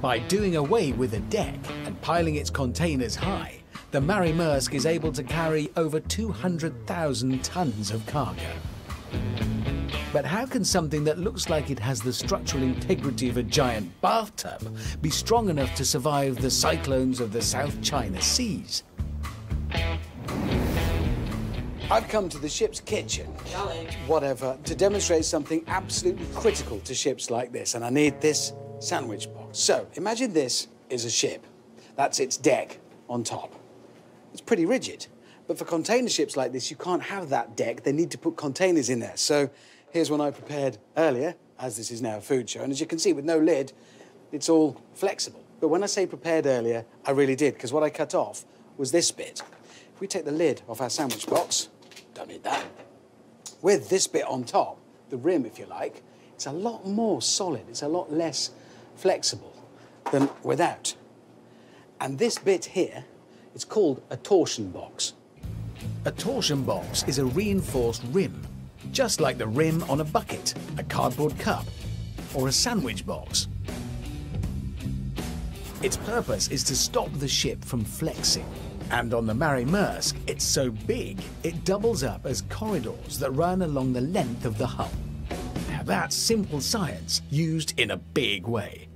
By doing away with a deck and piling its containers high, the Mary Maersk is able to carry over 200,000 tons of cargo. But how can something that looks like it has the structural integrity of a giant bathtub be strong enough to survive the cyclones of the South China Seas? I've come to the ship's kitchen, whatever, to demonstrate something absolutely critical to ships like this, and I need this sandwich box. So imagine this is a ship. That's its deck on top. It's pretty rigid, but for container ships like this, you can't have that deck. They need to put containers in there. So here's one I prepared earlier, as this is now a food show, and as you can see, with no lid, it's all flexible. But when I say prepared earlier, I really did, because what I cut off was this bit. If we take the lid off our sandwich box, don't need that. With this bit on top, the rim, if you like, it's a lot more solid. It's a lot less flexible than without. And this bit here, it's called a torsion box. A torsion box is a reinforced rim, just like the rim on a bucket, a cardboard cup, or a sandwich box. Its purpose is to stop the ship from flexing and on the Mary Maersk, it's so big, it doubles up as corridors that run along the length of the hull. Now that's simple science used in a big way.